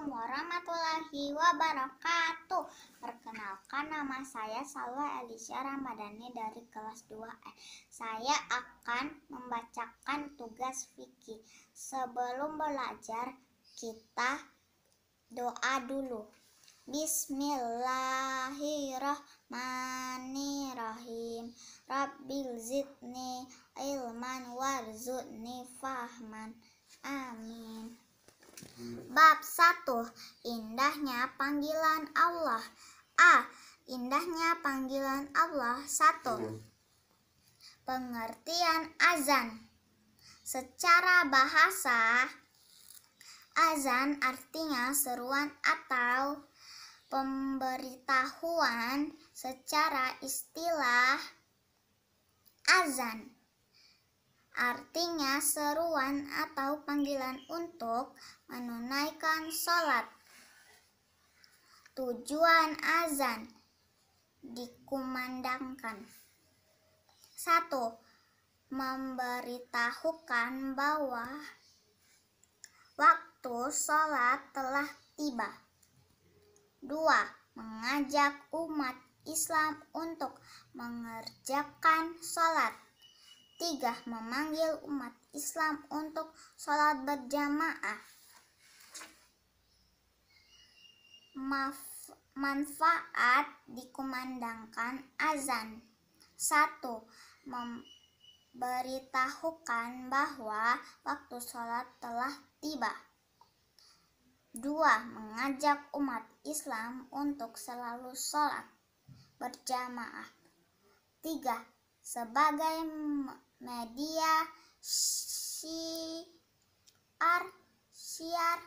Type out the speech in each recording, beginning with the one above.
Assalamualaikum warahmatullahi wabarakatuh. Perkenalkan nama saya Salwa Elisha Ramadhani dari kelas 2E Saya akan membacakan tugas fikih. Sebelum belajar kita doa dulu. Bismillahirrahmanirrahim. Rabbil zidni ilman warzuqni fahman. Amin Bab 1. Indahnya panggilan Allah. A. Indahnya panggilan Allah 1. Pengertian azan. Secara bahasa, azan artinya seruan atau pemberitahuan secara istilah azan artinya seruan atau panggilan untuk menunaikan sholat. Tujuan azan dikumandangkan. satu Memberitahukan bahwa waktu sholat telah tiba. dua Mengajak umat Islam untuk mengerjakan sholat. Tiga, memanggil umat Islam untuk sholat berjamaah. Manfaat dikumandangkan azan. Satu, memberitahukan bahwa waktu sholat telah tiba. Dua, mengajak umat Islam untuk selalu sholat berjamaah. Tiga, sebagai media syiar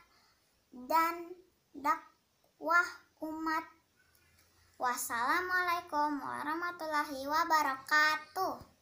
dan dakwah umat. Wassalamualaikum warahmatullahi wabarakatuh.